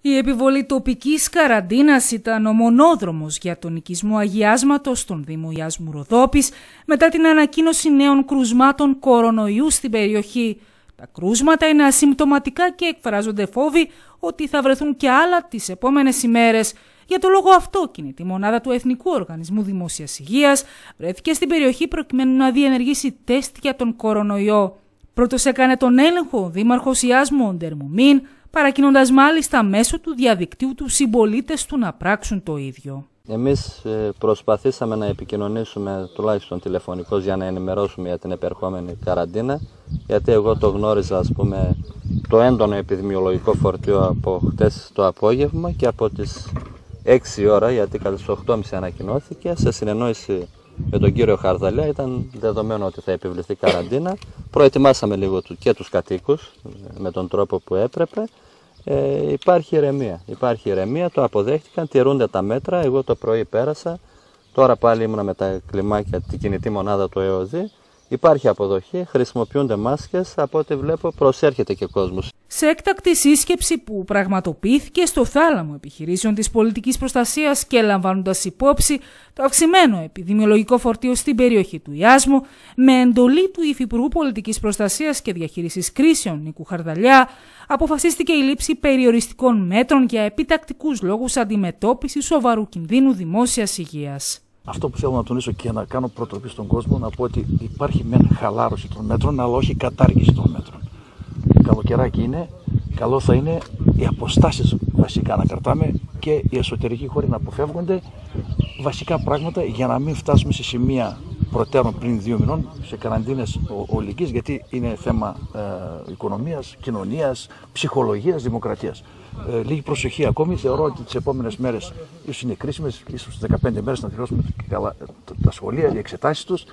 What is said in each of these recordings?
Η επιβολή τοπικής καραντίνας ήταν ο μονόδρομος για τον οικισμό αγιάσματος στον Δήμο Ιάσμου Ροδόπης μετά την ανακοίνωση νέων κρουσμάτων κορονοϊού στην περιοχή. Τα κρούσματα είναι ασυμπτωματικά και εκφράζονται φόβοι ότι θα βρεθούν και άλλα τις επόμενες ημέρες. Για το λόγο αυτό, κινητή μονάδα του Εθνικού Οργανισμού Δημόσιας Υγείας βρέθηκε στην περιοχή προκειμένου να διενεργήσει τεστ για τον κορονοϊό. Πρώτος έκανε τον έλεγχο ο Δήμαρχος Ιάσμου Ντερμουμίν, παρακινώντας μάλιστα μέσω του διαδικτύου τους συμπολίτες του να πράξουν το ίδιο. Εμείς ε, προσπαθήσαμε να επικοινωνήσουμε τουλάχιστον τηλεφωνικώς για να ενημερώσουμε για την επερχόμενη καραντίνα γιατί εγώ το γνώριζα ας πούμε το έντονο επιδημιολογικό φορτίο από χτες το απόγευμα και από τις 6 ώρα γιατί κατά τις 8.30 ανακοινώθηκε σε συνεννόηση με τον κύριο Χαρδαλιά ήταν δεδομένο ότι θα επιβληθεί καραντίνα. Προετοιμάσαμε λίγο και τους κατοίκους με τον τρόπο που έπρεπε. Ε, υπάρχει ηρεμία. Υπάρχει ηρεμία, το αποδέχτηκαν, τηρούνται τα μέτρα. Εγώ το πρωί πέρασα. Τώρα πάλι ήμουνα με τα κλιμάκια, την κινητή μονάδα του ΕΟΔΗ. Υπάρχει αποδοχή, χρησιμοποιούνται μάσκες, από ό,τι βλέπω προσέρχεται και κόσμος. Σε έκτακτη σύσκεψη που πραγματοποιήθηκε στο θάλαμο επιχειρήσεων της πολιτικής προστασίας και λαμβάνοντας υπόψη το αυξημένο επιδημιολογικό φορτίο στην περιοχή του Ιάσμου, με εντολή του Υφυπουργού Πολιτικής Προστασίας και Διαχείρισης Κρίσεων Νίκου Χαρδαλιά, αποφασίστηκε η λήψη περιοριστικών μέτρων για επιτακτικούς λόγους αντιμετώπισης σοβαρού κινδύνου δημόσιας υγείας. Αυτό που θέλω να τονίσω και να κάνω προτροπή στον κόσμο να πω ότι υπάρχει μεν χαλάρωση των μέτρων, αλλά όχι κατάργηση των μέτρων. Καλοκαιράκι είναι, καλό θα είναι οι αποστάσεις βασικά να κρατάμε και οι εσωτερικοί χώροι να αποφεύγονται. Βασικά πράγματα για να μην φτάσουμε σε σημεία προτέρων πριν δύο μηνών σε καραντίνες ολική, γιατί είναι θέμα ε, οικονομίας, κοινωνίας, ψυχολογίας, δημοκρατίας. Ε, λίγη προσοχή ακόμη. Θεωρώ ότι τις επόμενες μέρες ίσως είναι κρίσιμες, ίσως 15 μέρες να τελειώσουμε καλά, τα σχολεία, οι εξετάσεις τους,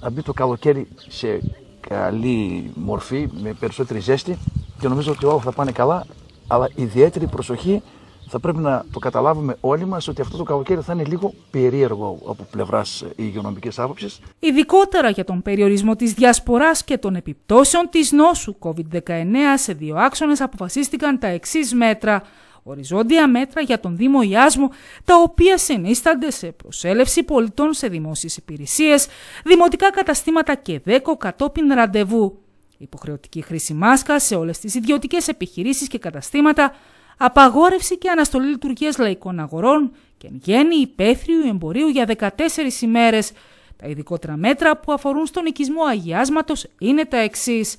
να μπει το καλοκαίρι σε καλή μορφή, με περισσότερη ζέστη και νομίζω ότι όλα θα πάνε καλά, αλλά ιδιαίτερη προσοχή θα πρέπει να το καταλάβουμε όλοι μας ότι αυτό το καλοκαίρι θα είναι λίγο περίεργο από πλευράς υγειονομικής άποψης. Ειδικότερα για τον περιορισμό της διασποράς και των επιπτώσεων της νόσου COVID-19 σε δύο άξονες αποφασίστηκαν τα εξής μέτρα. Οριζόντια μέτρα για τον Δήμο Ιάσμου, τα οποία συνίστανται σε προσέλευση πολιτών σε δημόσιες υπηρεσίες, δημοτικά καταστήματα και δέκο κατόπιν ραντεβού. Υποχρεωτική χρήση μάσκας σε όλες τις ιδιωτικές επιχειρήσεις και καταστήματα, απαγόρευση και αναστολή λειτουργίας λαϊκών αγορών και εν γέννη υπαίθριου εμπορίου για 14 ημέρες. Τα ειδικότερα μέτρα που αφορούν στον οικισμό αγιάσματος είναι τα εξής.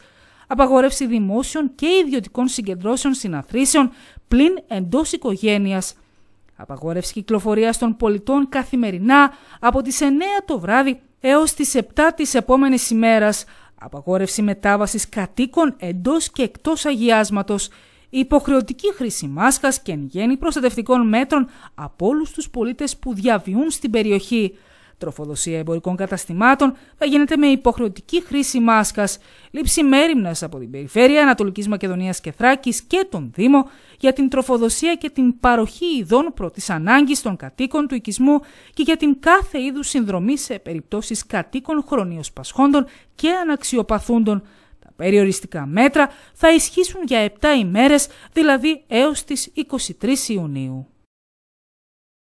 Απαγόρευση δημόσιων και ιδιωτικών συγκεντρώσεων συναθρήσεων πλην εντός οικογένειας. Απαγόρευση κυκλοφορίας των πολιτών καθημερινά από τις 9 το βράδυ έως τις 7 της επόμενης ημέρας. Απαγόρευση μετάβασης κατοίκων εντός και εκτός αγιάσματος η υποχρεωτική χρήση μάσκας και εν γέννη προστατευτικών μέτρων από όλους τους πολίτες που διαβιούν στην περιοχή. Τροφοδοσία εμπορικών καταστημάτων θα γίνεται με υποχρεωτική χρήση μάσκας, λήψη μέρημνας από την Περιφέρεια Ανατολικής Μακεδονίας και Θράκης και τον Δήμο για την τροφοδοσία και την παροχή ειδών πρώτης ανάγκης των κατοίκων του οικισμού και για την κάθε είδους συνδρομή σε περιπτώσεις κατοίκων χρονίως πασχόντων και αναξιοπαθούντων περιοριστικά μέτρα θα ισχύσουν για 7 ημέρες, δηλαδή έως τις 23 Ιουνίου.